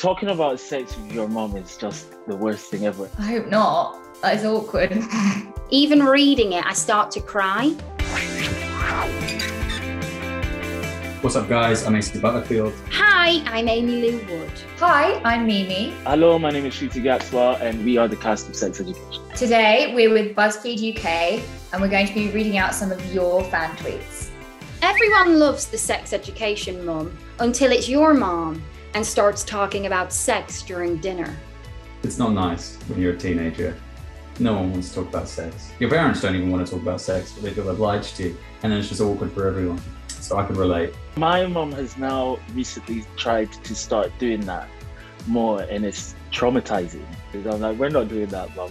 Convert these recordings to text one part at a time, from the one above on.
Talking about sex with your mom is just the worst thing ever. I hope not. That is awkward. Even reading it, I start to cry. What's up, guys? I'm Asa Butterfield. Hi, I'm Aimee Lou Wood. Hi, I'm Mimi. Hello, my name is Ncuti Gatwa, and we are the cast of Sex Education. Today we're with BuzzFeed UK and we're going to be reading out some of your fan tweets. Everyone loves the sex education mum until it's your mom and starts talking about sex during dinner. It's not nice when you're a teenager. No one wants to talk about sex. Your parents don't even want to talk about sex, but they feel obliged to. And then it's just awkward for everyone. So I can relate. My mom has now recently tried to start doing that more, and it's traumatizing. I'm like, we're not doing that, mom.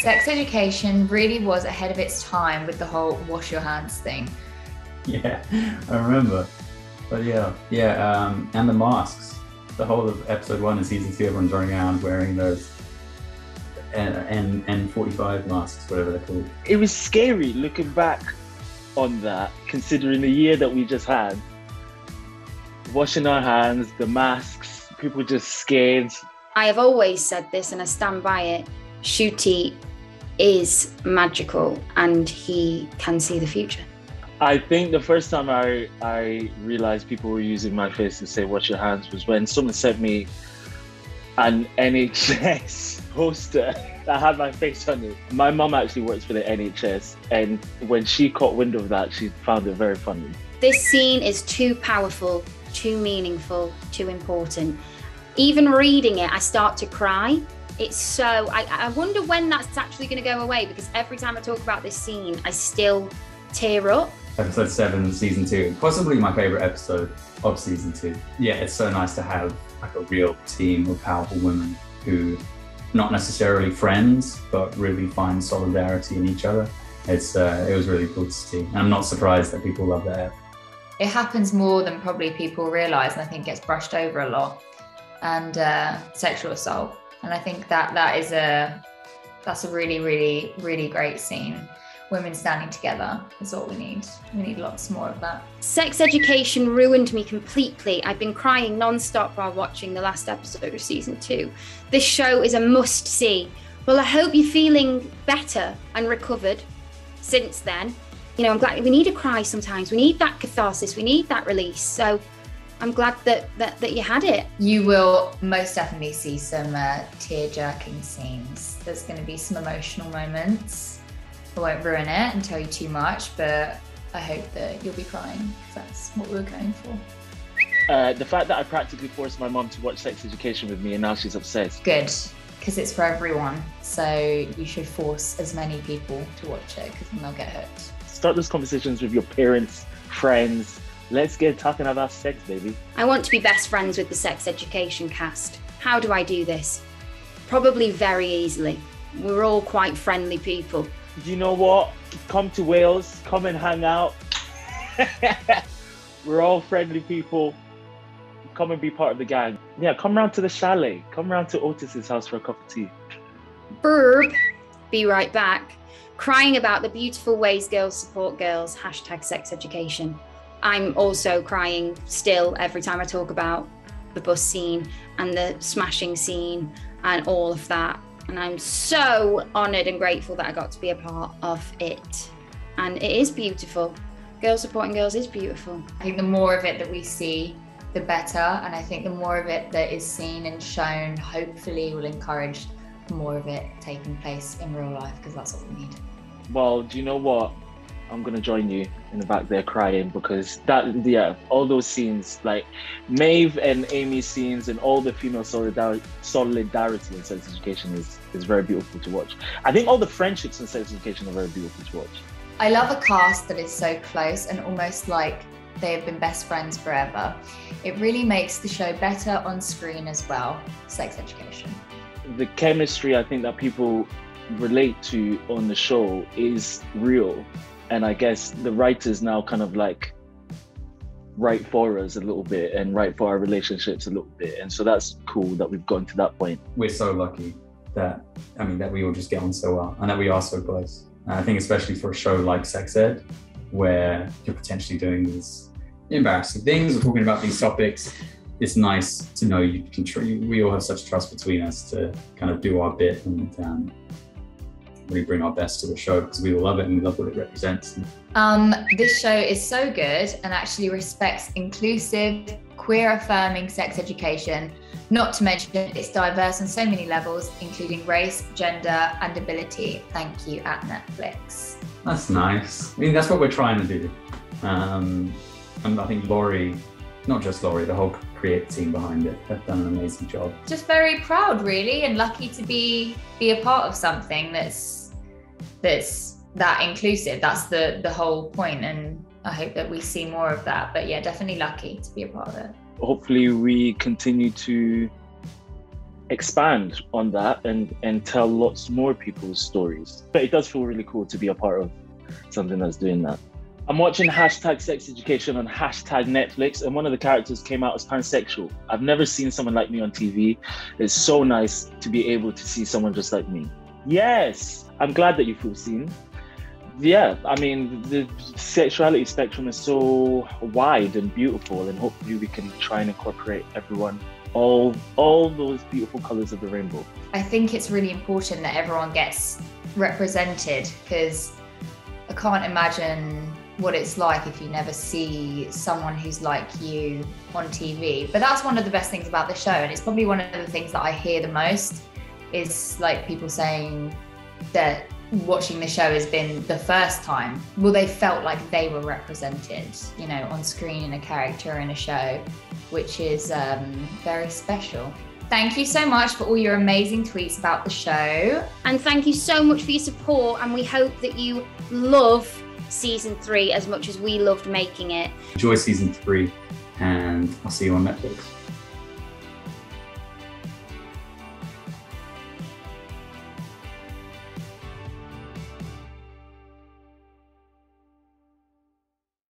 Sex education really was ahead of its time with the whole wash your hands thing. Yeah, I remember. But yeah, yeah, um, and the masks. The whole of episode one and season two, everyone's running around wearing those N, N, N45 masks, whatever they're called. It was scary looking back on that, considering the year that we just had. Washing our hands, the masks, people just scared. I have always said this and I stand by it. Ncuti is magical and he can see the future. I think the first time I I realized people were using my face to say "wash your hands" was when someone sent me an NHS poster that had my face on it. My mum actually works for the NHS, and when she caught wind of that, she found it very funny. This scene is too powerful, too meaningful, too important. Even reading it, I start to cry. It's so, I, I wonder when that's actually going to go away because every time I talk about this scene, I still tear up. Episode seven, season two, possibly my favorite episode of season two. Yeah, it's so nice to have like a real team of powerful women who not necessarily friends, but really find solidarity in each other. It's uh, it was really cool to see, and I'm not surprised that people love that. It happens more than probably people realise, and I think gets brushed over a lot. And uh, sexual assault, and I think that that is a that's a really really really great scene women standing together is all we need. We need lots more of that. Sex education ruined me completely. I've been crying non-stop while watching the last episode of season two. This show is a must see. Well, I hope you're feeling better and recovered since then. You know, I'm glad we need a cry sometimes. We need that catharsis. We need that release. So I'm glad that that, that you had it. You will most definitely see some uh, tear jerking scenes. There's going to be some emotional moments I won't ruin it and tell you too much, but I hope that you'll be crying. That's what we are going for. Uh, the fact that I practically forced my mom to watch Sex Education with me and now she's obsessed. Good, because it's for everyone. So you should force as many people to watch it because then they'll get hooked. Start those conversations with your parents, friends. Let's get talking about sex, baby. I want to be best friends with the Sex Education cast. How do I do this? Probably very easily. We're all quite friendly people you know what? Come to Wales, come and hang out. We're all friendly people. Come and be part of the gang. Yeah, come round to the chalet. Come round to Otis's house for a cup of tea. Burb. Be right back. Crying about the beautiful ways girls support girls. Hashtag sex education. I'm also crying still every time I talk about the bus scene and the smashing scene and all of that. And I'm so honoured and grateful that I got to be a part of it. And it is beautiful. Girls supporting girls is beautiful. I think the more of it that we see, the better. And I think the more of it that is seen and shown, hopefully, will encourage more of it taking place in real life because that's what we need. Well, do you know what? I'm gonna join you in the back there crying because that yeah, all those scenes like Maeve and Amy's scenes and all the female solidarity solidarity in sex education is is very beautiful to watch. I think all the friendships in sex education are very beautiful to watch. I love a cast that is so close and almost like they have been best friends forever. It really makes the show better on screen as well. Sex education. The chemistry I think that people relate to on the show is real and I guess the writers now kind of like write for us a little bit and write for our relationships a little bit, and so that's cool that we've gotten to that point. We're so lucky that I mean that we all just get on so well and that we are so close. And I think especially for a show like Sex Ed, where you're potentially doing these embarrassing things or talking about these topics, it's nice to know you can. Tr- we all have such trust between us to kind of do our bit and um, really bring our best to the show because we love it and we love what it represents. Um, this show is so good and actually respects inclusive, queer affirming sex education. Not to mention it's diverse on so many levels, including race, gender, and ability. Thank you at Netflix. That's nice. I mean, that's what we're trying to do. Um, and I think Laurie, not just Laurie, the whole create team behind it have done an amazing job. Just very proud, really, and lucky to be be a part of something that's that's that inclusive. That's the the whole point, and I hope that we see more of that. But yeah, definitely lucky to be a part of it. Hopefully, we continue to expand on that and and tell lots more people's stories. But it does feel really cool to be a part of something that's doing that. I'm watching hashtag sex education on hashtag Netflix, and one of the characters came out as pansexual. I've never seen someone like me on TV. It's so nice to be able to see someone just like me. Yes, I'm glad that you feel seen. Yeah, I mean, the sexuality spectrum is so wide and beautiful, and hopefully we can try and incorporate everyone, all all those beautiful colors of the rainbow. I think it's really important that everyone gets represented because I can't imagine what it's like if you never see someone who's like you on TV. But that's one of the best things about the show, and it's probably one of the things that I hear the most is like people saying that watching the show has been the first time well they felt like they were represented you know on screen in a character in a show which is um, very special Thank you so much for all your amazing tweets about the show. And thank you so much for your support. And we hope that you love season three as much as we loved making it. Enjoy season three, and I'll see you on Netflix.